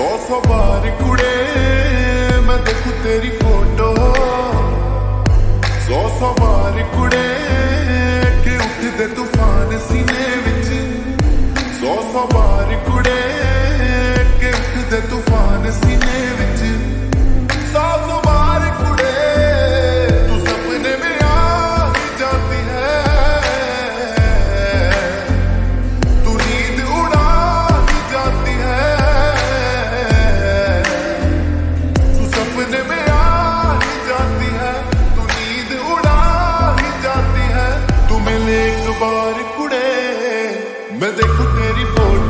ਦੋ ਸੌ ਵਾਰ ਕੁੜੇ, ਮੈਂ ਦੇਖੂ ਤੇਰੀ ਫੋਟੋ ਸੌ ਸੌ ਵਾਰ ਕੁੜੇ ਕਿ ਉੱਠਦੇ ਤੂਫਾਨ ਸੀਨੇ ਵਿੱਚ। ਸੌ ਸੌ ਵਾਰ ਕੁੜੇ ਕਿ ਉੱਠਦੇ ਤੂਫਾਨ ਸੀਨੇ बार कुड़े मैं देखू तेरी फ़ोटो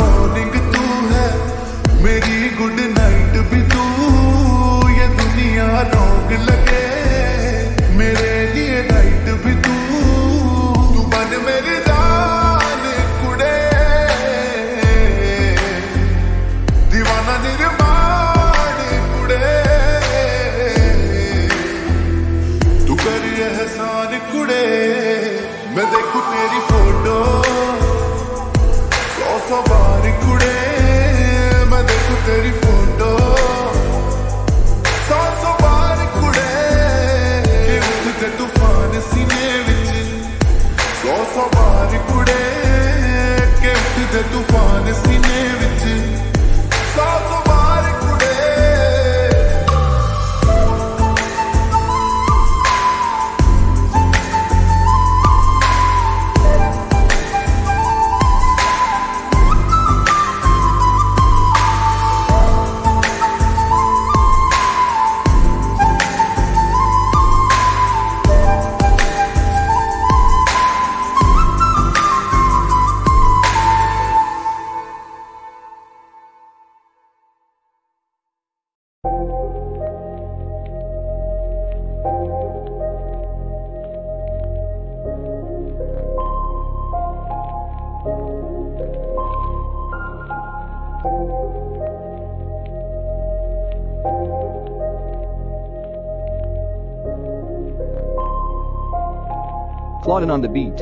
मॉर्निंग तू है, मेरी गुड नाइट भी तू। ये दुनिया रोग लगे, मेरे लिए राइट भी तू। तू बन मेरी जान, कुड़े। दीवाना निर्माण, कुड़े। तू कर एहसान, कुड़े। मैं देखूँ तेरी ਵਾਰ ਕੁੜੇ, ਮੈਂ ਦੇਖੂ ਤੇਰੀ ਫੋਟੋ ਸੌ ਸੌ ਵਾਰ ਕੁੜੇ, ਕਿ ਉੱਠ ਤੇ ਤੂਫਾਨ ਸੀਨੇ ਵਿੱਚ। ਸੌ ਸੌ ਵਾਰ ਕੁੜੇ, ਕਿ ਉੱਠ ਤੇ ਤੂਫਾਨ ਸੀਨੇ ਵਿੱਚ। ਸੌ ਸੌ Claudin on the beat.